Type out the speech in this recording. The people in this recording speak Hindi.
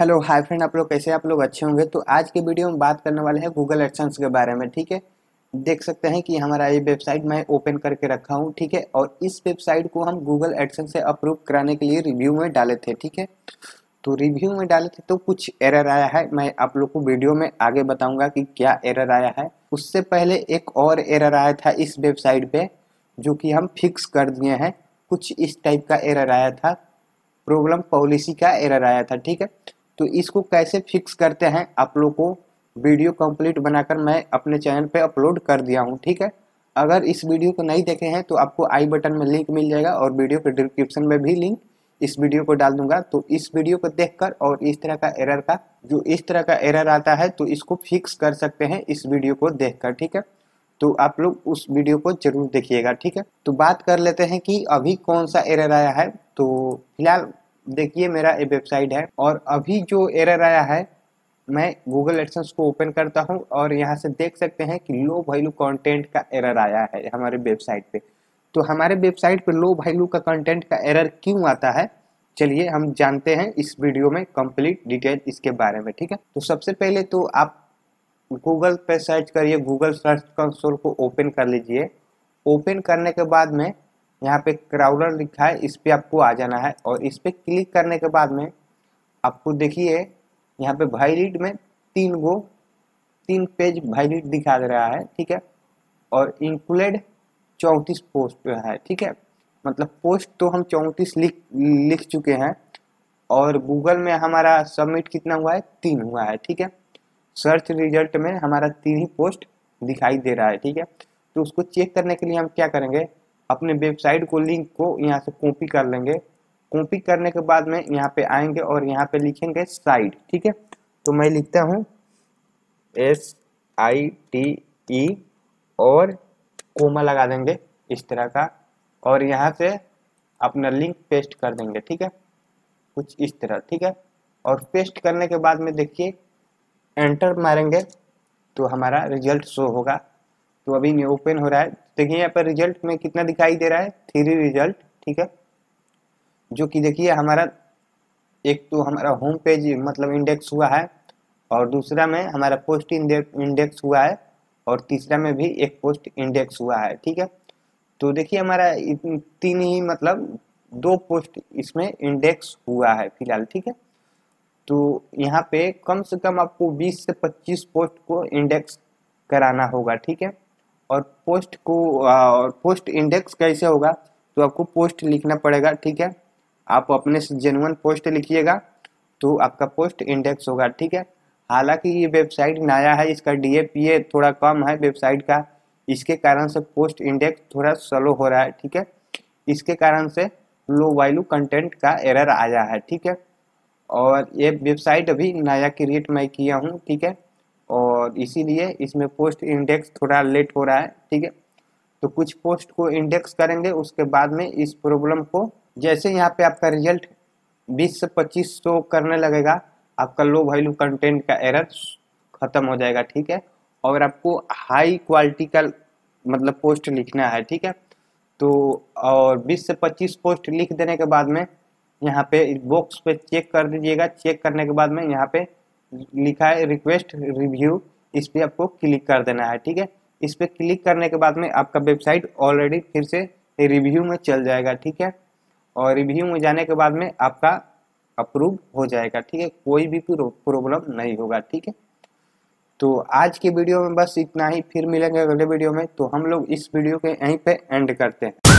हेलो, हाय फ्रेंड, आप लोग कैसे आप लोग अच्छे होंगे। तो आज के वीडियो में बात करने वाले हैं गूगल एडसेंस के बारे में, ठीक है? देख सकते हैं कि हमारा ये वेबसाइट मैं ओपन करके रखा हूँ, ठीक है? और इस वेबसाइट को हम गूगल एडसेंस से अप्रूव कराने के लिए रिव्यू में डाले थे, ठीक है? तो रिव्यू में डाले थे तो कुछ एरर आया है। मैं आप लोग को वीडियो में आगे बताऊँगा कि क्या एरर आया है। उससे पहले एक और एरर आया था इस वेबसाइट पे, जो कि हम फिक्स कर दिए हैं। कुछ इस टाइप का एरर आया था। प्रॉब्लम पॉलिसी का एरर आया था, ठीक है? तो इसको कैसे फिक्स करते हैं आप लोग को? वीडियो कंप्लीट बनाकर मैं अपने चैनल पे अपलोड कर दिया हूँ, ठीक है? अगर इस वीडियो को नहीं देखे हैं तो आपको आई बटन में लिंक मिल जाएगा और वीडियो के डिस्क्रिप्शन में भी लिंक इस वीडियो को डाल दूँगा। तो इस वीडियो को देखकर और इस तरह का एरर का, जो इस तरह का एरर आता है तो इसको फिक्स कर सकते हैं इस वीडियो को देखकर, ठीक है? तो आप लोग उस वीडियो को ज़रूर देखिएगा, ठीक है? तो बात कर लेते हैं कि अभी कौन सा एरर आया है। तो फ़िलहाल देखिए, मेरा ये वेबसाइट है और अभी जो एरर आया है, मैं गूगल एडसेंस को ओपन करता हूँ और यहाँ से देख सकते हैं कि लो वैल्यू कंटेंट का एरर आया है हमारे वेबसाइट पे। तो हमारे वेबसाइट पे लो वैल्यू का कंटेंट का एरर क्यों आता है? चलिए, हम जानते हैं इस वीडियो में कंप्लीट डिटेल इसके बारे में, ठीक है? तो सबसे पहले तो आप गूगल पे सर्च करिए गूगल सर्च कंसोल को ओपन कर लीजिए। ओपन करने के बाद में यहाँ पे क्राउलर लिखा है, इस पर आपको आ जाना है और इस पर क्लिक करने के बाद में आपको देखिए, यहाँ पे वाइलिड में तीन गो, तीन पेज वाइलिड दिखा दे रहा है, ठीक है? और इंक्लूड चौंतीस पोस्ट है, ठीक है? मतलब पोस्ट तो हम चौंतीस लिख लिख चुके हैं और गूगल में हमारा सबमिट कितना हुआ है? तीन हुआ है, ठीक है? सर्च रिज़ल्ट में हमारा तीन ही पोस्ट दिखाई दे रहा है, ठीक है? तो उसको चेक करने के लिए हम क्या करेंगे? अपने वेबसाइट को लिंक को यहाँ से कॉपी कर लेंगे। कॉपी करने के बाद में यहाँ पे आएँगे और यहाँ पे लिखेंगे साइट, ठीक है? तो मैं लिखता हूँ एस आई टी ई और कोमा लगा देंगे इस तरह का और यहाँ से अपना लिंक पेस्ट कर देंगे, ठीक है? कुछ इस तरह, ठीक है? और पेस्ट करने के बाद में देखिए, एंटर मारेंगे तो हमारा रिज़ल्ट शो होगा। तो अभी नहीं ओपन हो रहा है। देखिए, यहाँ पर रिज़ल्ट में कितना दिखाई दे रहा है? थ्री रिज़ल्ट ठीक है? जो कि देखिए, हमारा एक तो हमारा होम पेज मतलब इंडेक्स हुआ है, और दूसरा में हमारा पोस्ट इंडेक्स हुआ है, और तीसरा में भी एक पोस्ट इंडेक्स हुआ है, ठीक है? तो देखिए, हमारा तीन ही मतलब दो पोस्ट इसमें इंडेक्स हुआ है फ़िलहाल, ठीक है? तो यहाँ पे कम से कम आपको 20 से 25 पोस्ट को इंडेक्स कराना होगा, ठीक है? और पोस्ट को और पोस्ट इंडेक्स कैसे होगा तो आपको पोस्ट लिखना पड़ेगा, ठीक है? आप अपने से जेनुअन पोस्ट लिखिएगा तो आपका पोस्ट इंडेक्स होगा, ठीक है? हालाँकि ये वेबसाइट नया है, इसका डी थोड़ा कम है वेबसाइट का, इसके कारण से पोस्ट इंडेक्स थोड़ा स्लो हो रहा है, ठीक है? इसके कारण से लो वैल्यू कंटेंट का एरर आया है, ठीक है? और ये वेबसाइट अभी नया क्रिएट मैं किया हूँ, ठीक है? और इसीलिए इसमें पोस्ट इंडेक्स थोड़ा लेट हो रहा है, ठीक है? तो कुछ पोस्ट को इंडेक्स करेंगे, उसके बाद में इस प्रॉब्लम को, जैसे यहाँ पे आपका रिज़ल्ट 20 से 25 शो करने लगेगा, आपका लो वैल्यू कंटेंट का एरर खत्म हो जाएगा, ठीक है? और आपको हाई क्वालिटी का मतलब पोस्ट लिखना है, ठीक है? तो और 20 से 25 पोस्ट लिख देने के बाद में यहाँ पे बॉक्स पे चेक कर दीजिएगा चेक करने के बाद में यहाँ पे लिखा है रिक्वेस्ट रिव्यू इस पर आपको क्लिक कर देना है, ठीक है? इस पर क्लिक करने के बाद में आपका वेबसाइट ऑलरेडी फिर से रिव्यू में चल जाएगा, ठीक है? और रिव्यू में जाने के बाद में आपका अप्रूव हो जाएगा, ठीक है? कोई भी प्रॉब्लम नहीं होगा, ठीक है? तो आज के वीडियो में बस इतना ही, फिर मिलेंगे अगले वीडियो में तो हम लोग इस वीडियो के यहीं पे एंड करते हैं।